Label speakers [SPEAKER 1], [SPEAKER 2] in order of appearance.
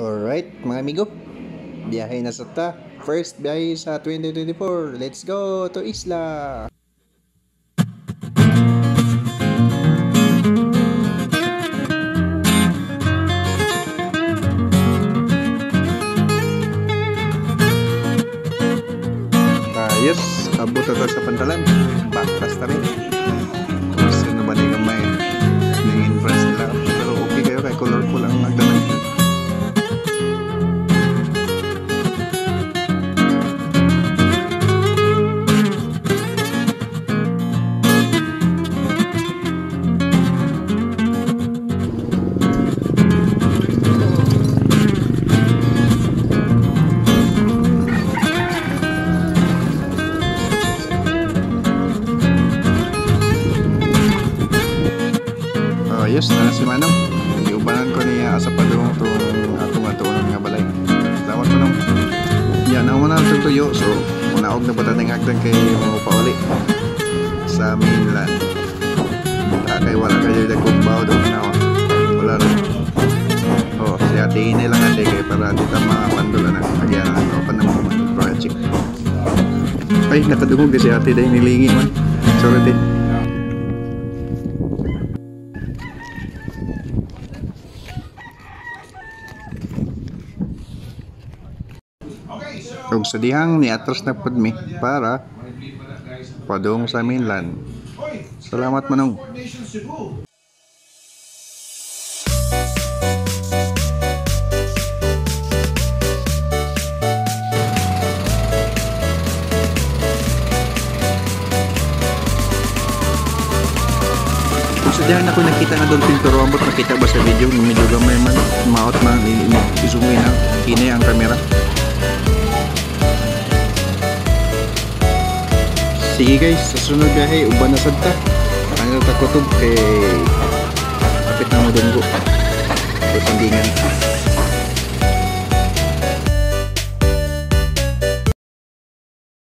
[SPEAKER 1] Alright, mga amigo. Biyahe na sa ta. First biyahe sa 2024. Let's go to Isla. Ayos, abot na sa pantalan. Backpass na rin. Kung sino yung Yes, na si Manong. Iubanan ko niya sa padung itong atong atuon nga balay. Salamat Manong. Yan, ako na itong tuyo. So, munaog na ba natin hagdan kay mga pauli sa mainland. Mata kay wala kayo dagkong bao doon na Wala rin. Oh, si ate ini lang ate kay para di ta mapandulan na. Kaya na ako pa naman project. Ay, nakadungog kasi ate dahil nilingi man. Sorry, ate. Kung sa dihang ni atras na pod mi para padung sa mainland. Salamat manong. Diyan ako nakita nga dolphin pero ambot nakita ba sa video medyo gamay man maot man isungay na kini ang kamera. Sige guys, sa sunod biyahe, uban na sad. Ang ta kutob kay kapit na mo dunggo. Pagpandingan.